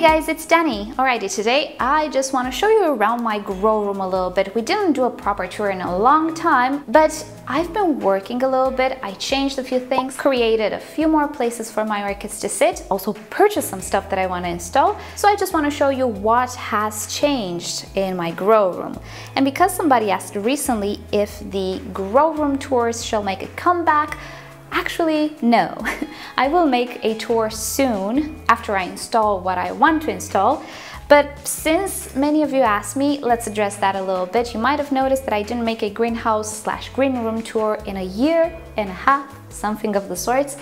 Hey guys, it's Danny. Alrighty, today I just want to show you around my grow room a little bit. We didn't do a proper tour in a long time, but I've been working a little bit. I changed a few things, created a few more places for my orchids to sit, also purchased some stuff that I want to install. So I just want to show you what has changed in my grow room. And because somebody asked recently if the grow room tours shall make a comeback, Actually, no. I will make a tour soon after I install what I want to install. But since many of you asked me, let's address that a little bit. You might have noticed that I didn't make a greenhouse slash green room tour in a year and a half, something of the sorts.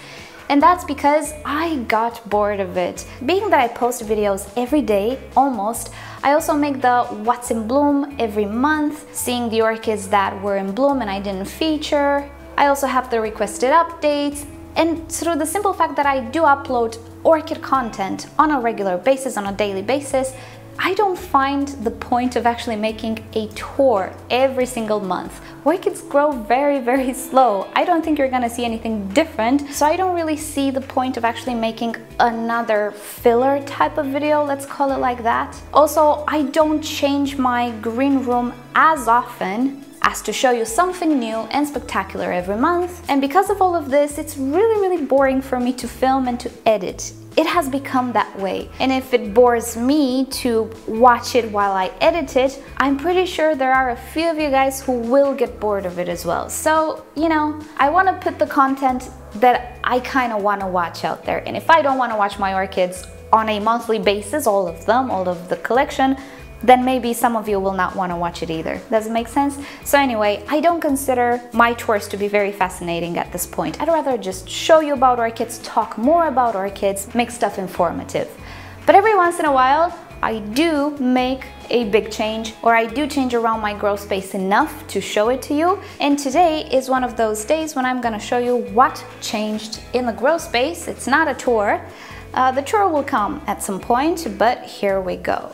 And that's because I got bored of it. Being that I post videos every day, almost, I also make the what's in bloom every month, seeing the orchids that were in bloom and I didn't feature, I also have the requested updates and through the simple fact that I do upload orchid content on a regular basis, on a daily basis, I don't find the point of actually making a tour every single month. Orchids grow very, very slow. I don't think you're gonna see anything different, so I don't really see the point of actually making another filler type of video, let's call it like that. Also, I don't change my green room as often as to show you something new and spectacular every month. And because of all of this, it's really, really boring for me to film and to edit. It has become that way. And if it bores me to watch it while I edit it, I'm pretty sure there are a few of you guys who will get bored of it as well. So, you know, I wanna put the content that I kinda wanna watch out there. And if I don't wanna watch my orchids on a monthly basis, all of them, all of the collection, then maybe some of you will not want to watch it either. Does it make sense? So anyway, I don't consider my tours to be very fascinating at this point. I'd rather just show you about orchids, talk more about orchids, make stuff informative. But every once in a while, I do make a big change or I do change around my grow space enough to show it to you. And today is one of those days when I'm gonna show you what changed in the grow space. It's not a tour. Uh, the tour will come at some point, but here we go.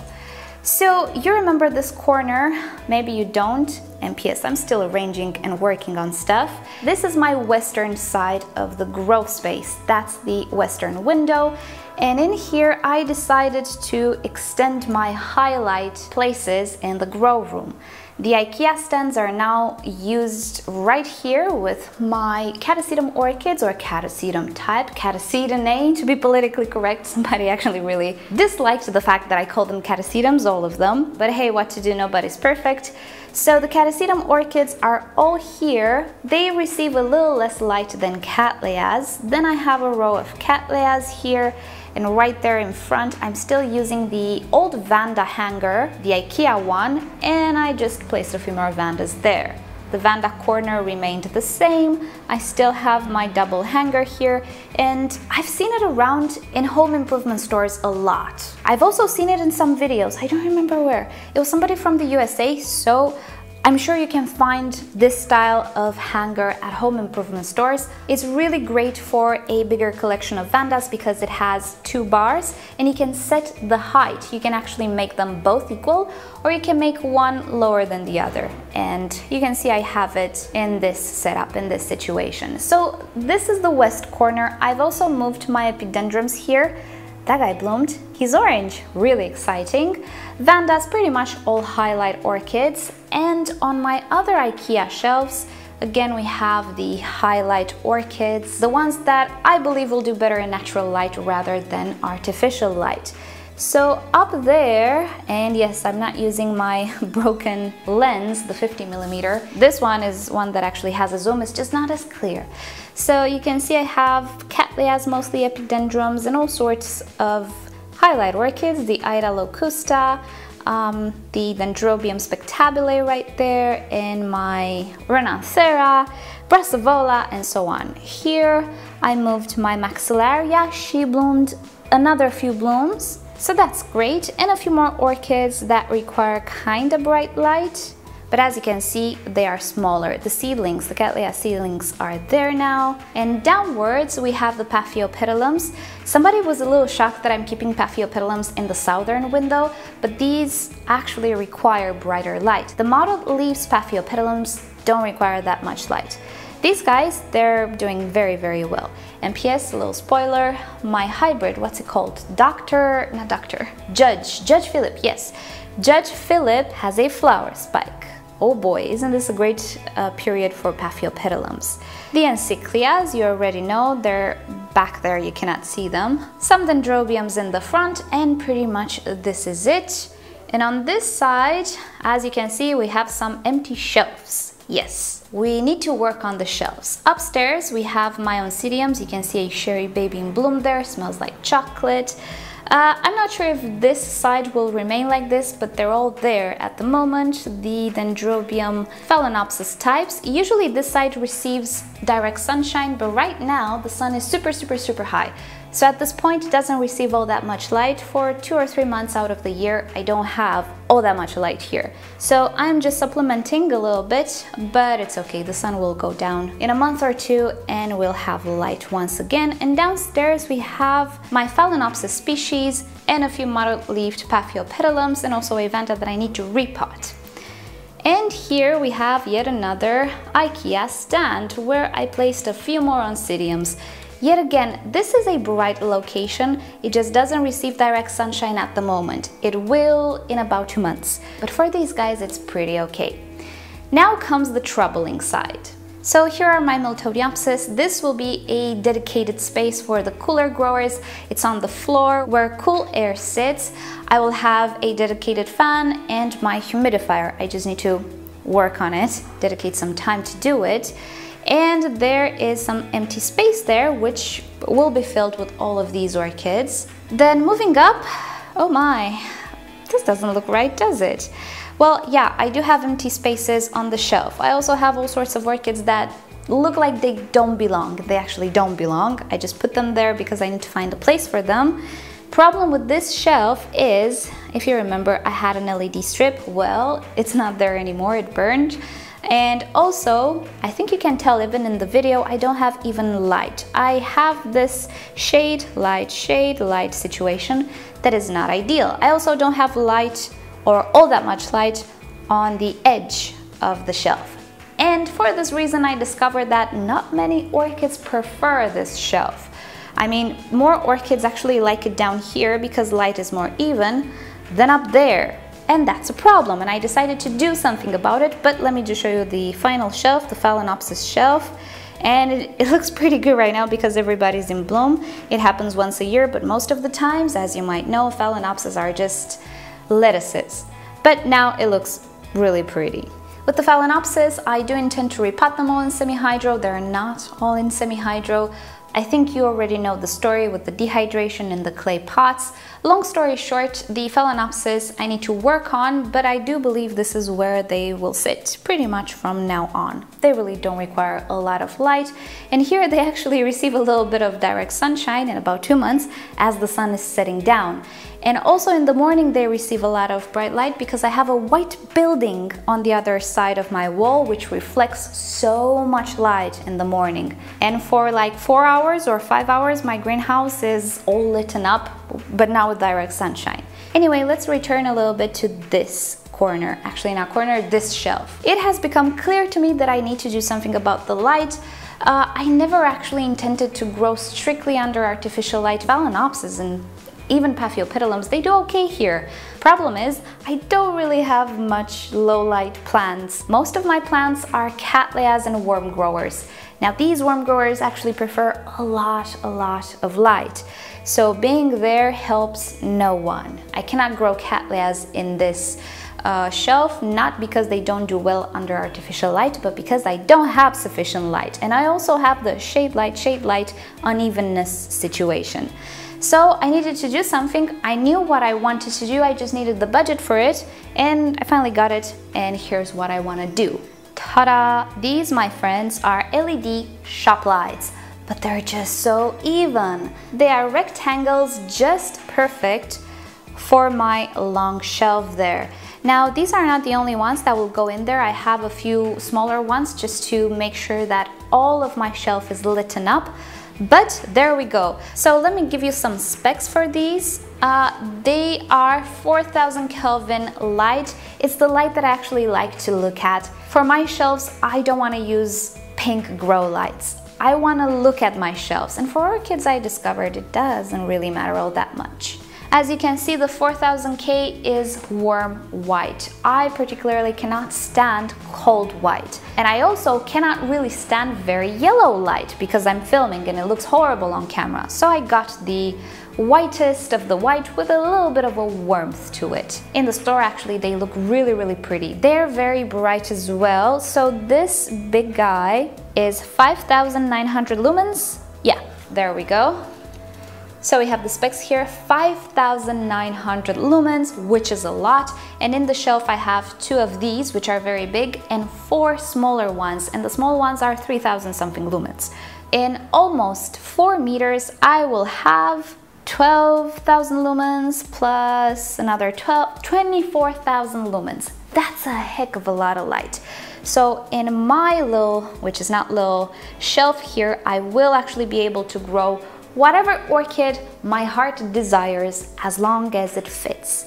So you remember this corner, maybe you don't, and PS, I'm still arranging and working on stuff. This is my western side of the grow space. That's the western window. And in here, I decided to extend my highlight places in the grow room. The IKEA stands are now used right here with my catasetum orchids or catasetum type, catasetinae to be politically correct. Somebody actually really disliked the fact that I call them catasetums, all of them. But hey, what to do, nobody's perfect. So the catasetum orchids are all here. They receive a little less light than cattleyas. Then I have a row of cattleyas here and right there in front I'm still using the old Vanda hanger, the IKEA one, and I just placed a few more Vandas there. The Vanda corner remained the same. I still have my double hanger here and I've seen it around in home improvement stores a lot. I've also seen it in some videos, I don't remember where. It was somebody from the USA, so I'm sure you can find this style of hanger at home improvement stores. It's really great for a bigger collection of Vandas because it has two bars and you can set the height. You can actually make them both equal or you can make one lower than the other. And you can see I have it in this setup, in this situation. So this is the west corner. I've also moved my epidendrums here that guy bloomed. He's orange, really exciting. Vandas pretty much all highlight orchids. And on my other IKEA shelves, again we have the highlight orchids, the ones that I believe will do better in natural light rather than artificial light. So up there, and yes, I'm not using my broken lens, the 50 millimeter. This one is one that actually has a zoom, it's just not as clear. So you can see I have cattleyas, mostly epidendrums, and all sorts of highlight orchids, the Ida locusta, um, the Dendrobium spectabile right there, and my Renanthera, Brassavola, and so on. Here I moved my Maxillaria, she bloomed another few blooms, so that's great, and a few more orchids that require kinda bright light. But as you can see, they are smaller. The seedlings, the Cattleya seedlings are there now. And downwards, we have the Paphiopedilums. Somebody was a little shocked that I'm keeping Paphiopedilums in the southern window, but these actually require brighter light. The mottled leaves Paphiopedilums don't require that much light. These guys, they're doing very, very well. And PS, a little spoiler, my hybrid, what's it called? Doctor, not doctor, Judge, Judge Philip, yes. Judge Philip has a flower spike. Oh boy, isn't this a great uh, period for Paphiopedilums? The encyclias, you already know, they're back there, you cannot see them. Some dendrobiums in the front, and pretty much this is it. And on this side, as you can see, we have some empty shelves. Yes, we need to work on the shelves. Upstairs, we have my oncidiums. You can see a Sharry Baby in bloom there, smells like chocolate. Uh, I'm not sure if this side will remain like this, but they're all there at the moment. The Dendrobium phalaenopsis types. Usually this side receives direct sunshine, but right now the sun is super, super, super high. So at this point, it doesn't receive all that much light. For two or three months out of the year, I don't have all that much light here. So I'm just supplementing a little bit, but it's okay. The sun will go down in a month or two and we'll have light once again. And downstairs we have my Phalaenopsis species and a few mottled-leaved Paphiopedilums and also a Vanda that I need to repot. And here we have yet another IKEA stand where I placed a few more oncidiums. Yet again, this is a bright location, it just doesn't receive direct sunshine at the moment. It will in about two months, but for these guys it's pretty okay. Now comes the troubling side. So here are my Miltoniopsis. This will be a dedicated space for the cooler growers. It's on the floor where cool air sits. I will have a dedicated fan and my humidifier. I just need to work on it, dedicate some time to do it and there is some empty space there which will be filled with all of these orchids. Then moving up, oh my, this doesn't look right, does it? Well, yeah, I do have empty spaces on the shelf. I also have all sorts of orchids that look like they don't belong. They actually don't belong. I just put them there because I need to find a place for them. Problem with this shelf is, if you remember, I had an LED strip. Well, it's not there anymore, it burned. And also, I think you can tell even in the video, I don't have even light. I have this shade, light, shade, light situation that is not ideal. I also don't have light or all that much light on the edge of the shelf. And for this reason, I discovered that not many orchids prefer this shelf. I mean, more orchids actually like it down here because light is more even than up there and that's a problem and I decided to do something about it but let me just show you the final shelf the Phalaenopsis shelf and it, it, looks pretty good right now because everybody's in bloom it happens once a year but most of the times as you might know Phalaenopsis are just lettuces but now it looks really pretty with the Phalaenopsis, I do intend to repot them all in semi-hydro. They're not all in semi-hydro. I think you already know the story with the dehydration in the clay pots. Long story short, the Phalaenopsis I need to work on, but I do believe this is where they will sit pretty much from now on. They really don't require a lot of light, and here they actually receive a little bit of direct sunshine in about two months as the sun is setting down. And also in the morning they receive a lot of bright light because I have a white building on the other side of my wall which reflects so much light in the morning. And for like four hours or five hours my greenhouse is all lit up but now with direct sunshine. Anyway, let's return a little bit to this corner, actually not corner, this shelf. It has become clear to me that I need to do something about the light uh, I never actually intended to grow strictly under artificial light Phalaenopsis and even Paphiopedilums, they do okay here. Problem is, I don't really have much low light plants. Most of my plants are cattleyas and warm growers. Now these warm growers actually prefer a lot, a lot of light. So being there helps no one. I cannot grow cattleyas in this uh, shelf, not because they don't do well under artificial light, but because I don't have sufficient light. And I also have the shade light, shade light unevenness situation. So I needed to do something. I knew what I wanted to do. I just needed the budget for it and I finally got it. And here's what I want to do. Ta-da! These, my friends, are LED shop lights but they're just so even. They are rectangles just perfect for my long shelf there. Now these are not the only ones that will go in there. I have a few smaller ones just to make sure that all of my shelf is lit up. But there we go. So let me give you some specs for these. Uh, they are 4000 Kelvin light. It's the light that I actually like to look at. For my shelves, I don't want to use pink grow lights. I want to look at my shelves and for orchids I discovered it doesn't really matter all that much. As you can see, the 4000K is warm white. I particularly cannot stand cold white. And I also cannot really stand very yellow light because I'm filming and it looks horrible on camera. So I got the whitest of the white with a little bit of a warmth to it. In the store actually they look really really pretty. They're very bright as well. So this big guy is 5900 lumens. Yeah, there we go. So we have the specs here, 5,900 lumens, which is a lot. And in the shelf I have two of these, which are very big, and four smaller ones. And the small ones are 3,000 something lumens. In almost four meters, I will have 12,000 lumens plus another 24,000 lumens. That's a heck of a lot of light. So in my little, which is not little, shelf here, I will actually be able to grow whatever orchid my heart desires as long as it fits.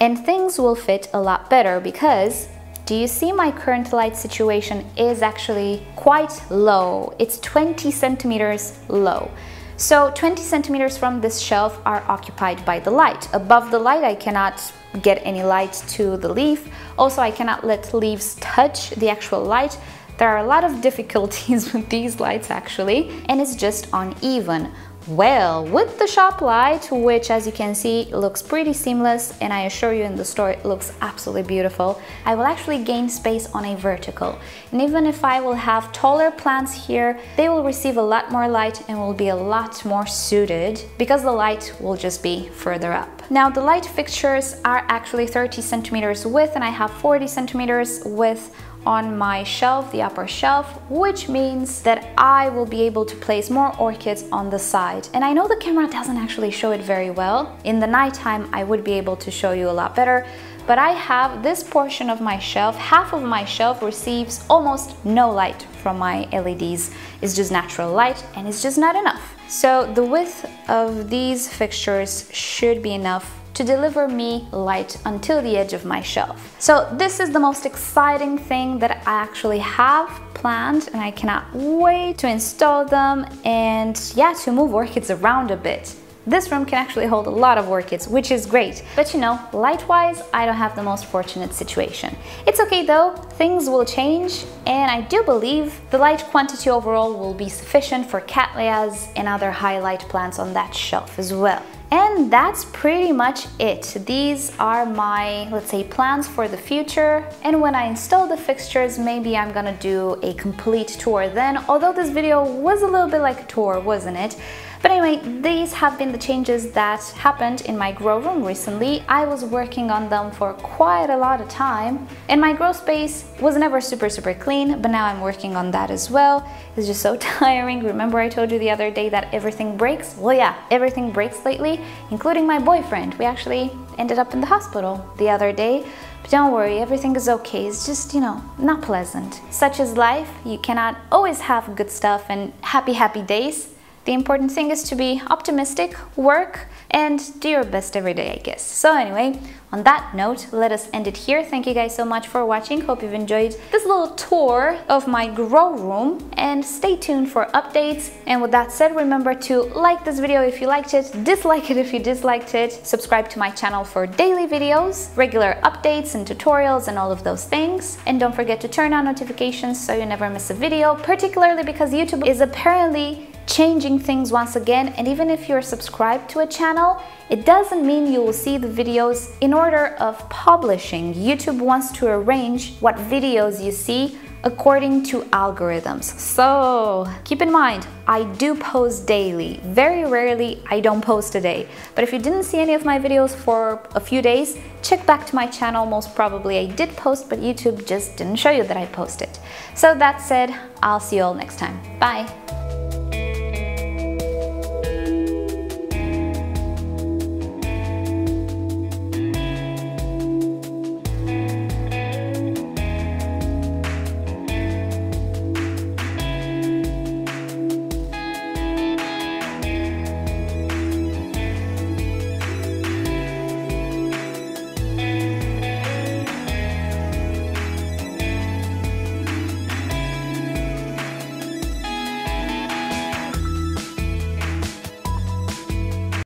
And things will fit a lot better because do you see my current light situation is actually quite low. It's 20 centimeters low. So 20 centimeters from this shelf are occupied by the light. Above the light I cannot get any light to the leaf. Also I cannot let leaves touch the actual light. There are a lot of difficulties with these lights actually and it's just uneven. Well, with the shop light, which as you can see looks pretty seamless and I assure you in the store it looks absolutely beautiful, I will actually gain space on a vertical. And even if I will have taller plants here, they will receive a lot more light and will be a lot more suited because the light will just be further up. Now the light fixtures are actually 30 centimeters width and I have 40 centimeters width on my shelf, the upper shelf, which means that I will be able to place more orchids on the side. And I know the camera doesn't actually show it very well. In the nighttime, I would be able to show you a lot better, but I have this portion of my shelf, half of my shelf receives almost no light from my LEDs. It's just natural light and it's just not enough. So the width of these fixtures should be enough to deliver me light until the edge of my shelf. So this is the most exciting thing that I actually have planned and I cannot wait to install them and yeah, to move orchids around a bit. This room can actually hold a lot of orchids, which is great. But you know, light-wise, I don't have the most fortunate situation. It's okay though, things will change, and I do believe the light quantity overall will be sufficient for Cattleyas and other highlight plants on that shelf as well. And that's pretty much it. These are my, let's say, plans for the future. And when I install the fixtures, maybe I'm gonna do a complete tour then, although this video was a little bit like a tour, wasn't it? But anyway, these have been the changes that happened in my grow room recently. I was working on them for quite a lot of time and my grow space was never super super clean, but now I'm working on that as well. It's just so tiring. Remember I told you the other day that everything breaks? Well yeah, everything breaks lately, including my boyfriend. We actually ended up in the hospital the other day but don't worry, everything is okay. It's just, you know, not pleasant. Such is life. You cannot always have good stuff and happy, happy days. The important thing is to be optimistic, work, and do your best every day, I guess. So anyway, on that note, let us end it here. Thank you guys so much for watching. Hope you've enjoyed this little tour of my grow room and stay tuned for updates. And with that said, remember to like this video if you liked it, dislike it if you disliked it, subscribe to my channel for daily videos, regular updates and tutorials and all of those things. And don't forget to turn on notifications so you never miss a video, particularly because YouTube is apparently changing things once again and even if you're subscribed to a channel it doesn't mean you will see the videos in order of publishing. YouTube wants to arrange what videos you see according to algorithms. So keep in mind, I do post daily. Very rarely I don't post a day. But if you didn't see any of my videos for a few days, check back to my channel. Most probably I did post, but YouTube just didn't show you that I posted. So that said, I'll see you all next time. Bye.